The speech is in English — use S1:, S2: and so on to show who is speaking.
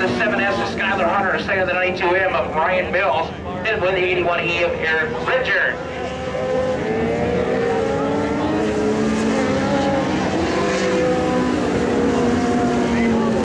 S1: the 7S of Skylar Hunter, second the 92M of Brian Mills, and with the 81E of Eric Richard.